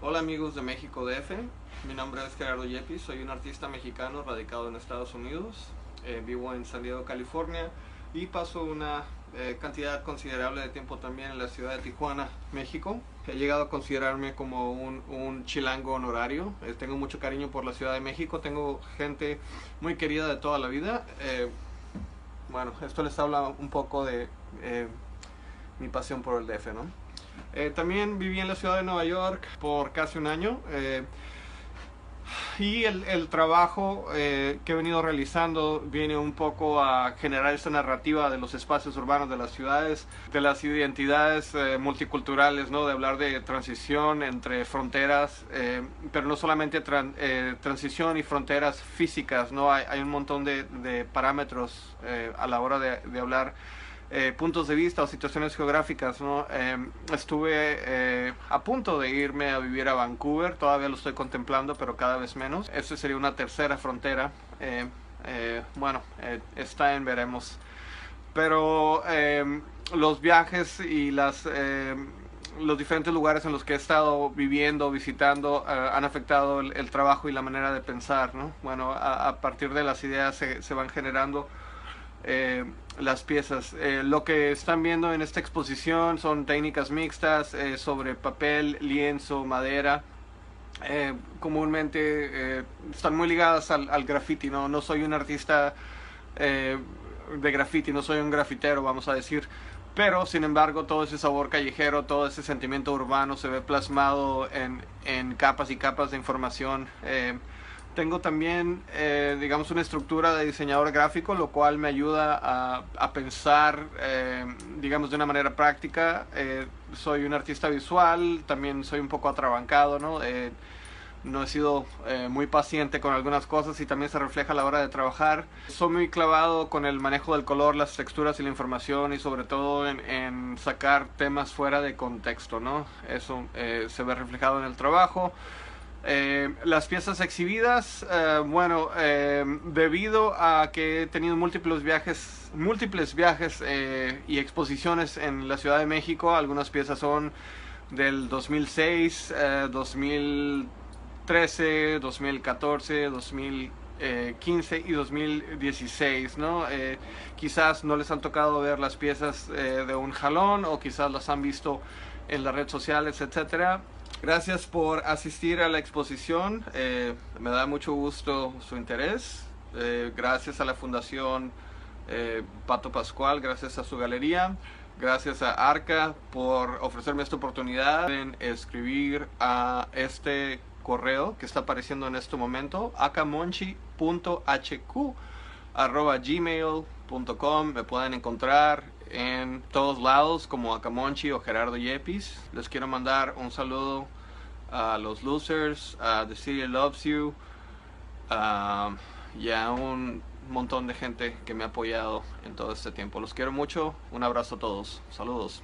Hola amigos de México DF, mi nombre es Gerardo Yepis, soy un artista mexicano radicado en Estados Unidos, eh, vivo en San Diego, California y paso una eh, cantidad considerable de tiempo también en la ciudad de Tijuana, México. He llegado a considerarme como un, un chilango honorario, eh, tengo mucho cariño por la Ciudad de México, tengo gente muy querida de toda la vida. Eh, bueno, esto les habla un poco de eh, mi pasión por el DF, ¿no? Eh, también viví en la ciudad de Nueva York por casi un año eh, y el, trabajo eh, que he venido realizando viene un poco a generar esta narrativa de los espacios urbanos de las ciudades, de las identidades multiculturales, ¿no? de hablar de transición entre fronteras, pero no solamente tran- transición y fronteras físicas, ¿no? hay, un montón de, parámetros a la hora de hablar eh, puntos de vista o situaciones geográficas. ¿no? Eh, estuve eh, a punto de irme a vivir a Vancouver, todavía lo estoy contemplando, pero cada vez menos. Esta sería una tercera frontera. Eh, eh, bueno, eh, está en veremos. Pero eh, los viajes y las... eh, los diferentes lugares en los que he estado viviendo, visitando, han afectado el, el trabajo y la manera de pensar, ¿no? Bueno, a, a partir de las ideas se, se van generando eh, las piezas. Eh, lo que están viendo en esta exposición son técnicas mixtas eh, sobre papel, lienzo, madera. Eh, comúnmente eh, están muy ligadas al, al graffiti, ¿no? No soy un artista eh, de graffiti, no soy un grafitero, vamos a decir. Pero, sin embargo, todo ese sabor callejero, todo ese sentimiento urbano se ve plasmado en, en capas y capas de información. Tengo también, eh, digamos, una estructura de diseñador gráfico, lo cual me ayuda a, a pensar, eh, digamos, de una manera práctica. Eh, soy un artista visual, también soy un poco atrabancado, ¿no? No he sido muy paciente con algunas cosas y también se refleja a la hora de trabajar. Soy muy clavado con el manejo del color, las texturas y la información y sobre todo en, sacar temas fuera de contexto, ¿no? Eso se ve reflejado en el trabajo. Eh, las piezas exhibidas, eh, bueno, eh, debido a que he tenido múltiples viajes, múltiples viajes y exposiciones en la Ciudad de México, algunas piezas son del 2006, eh, 2013, 2014, 2015 y 2016, ¿no? Quizás no les han tocado ver las piezas de un jalón o quizás las han visto en las redes sociales, etcétera. Gracias por asistir a la exposición. eh, me da mucho gusto su interés. Eh, gracias a la Fundación eh, Pato Pascual, gracias a su galería. Gracias a Arca por ofrecerme esta oportunidad. Pueden escribir a este correo que está apareciendo en este momento, akamonchi.hq arroba gmail.com. Me pueden encontrar en todos lados como Akamonchi o Gerardo Yepis. Les quiero mandar un saludo a los losers, a The City Loves You y a un montón de gente que me ha apoyado en todo este tiempo. Los quiero mucho. Un abrazo a todos. Saludos.